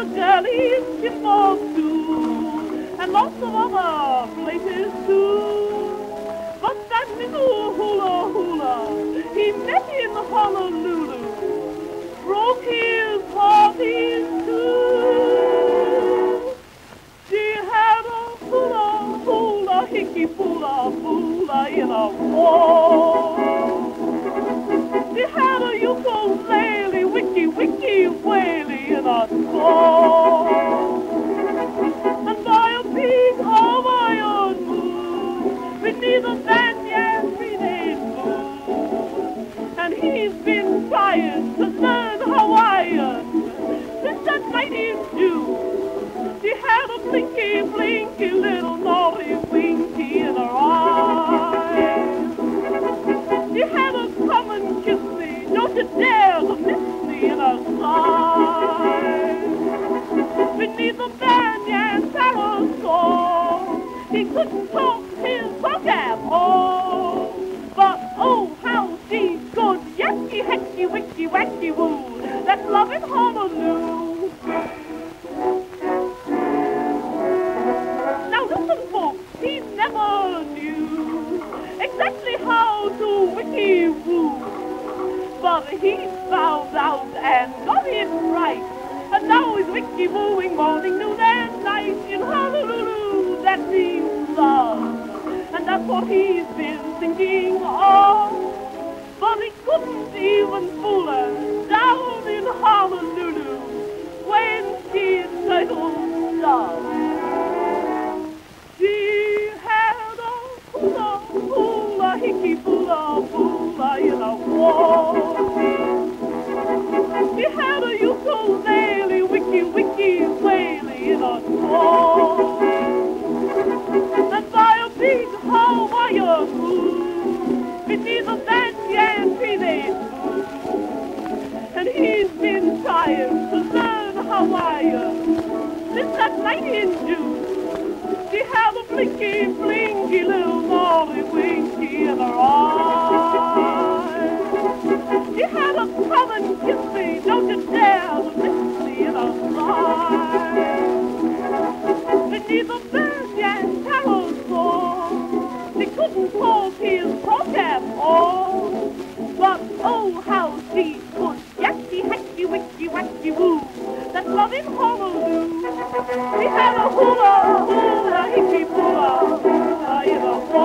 The girlies Timbuktu and lots of other places too. But that little hula hula he met in Honolulu broke his heart in two. She had a hula hula hickey hula hula in a wall. Blinky, blinky little naughty Beneath the banyan parasol, he couldn't talk his all. But oh, how she could yucky, hacky, wicky, wacky, woo, that loving Honolulu. Now listen, folks, he never knew exactly how to wiki woo. But he found out and got it right. And now he's wiki wooing morning, noon, and night in Honolulu. That means love. And that's what he's been thinking of. But he couldn't even fool her down in Honolulu when she settled love. Hawaiian since that night in June. She had a blinky, blinky little naughty winky in her eye. She had a come and kiss me, don't you dare to miss me in her side. Beneath a banyan parasol, she couldn't talk his at all. But oh, how she could yacky, hacky, wicky, wacky, woo, that loving Honolulu. We have a hula, hula, hippie hula, I hula, hula,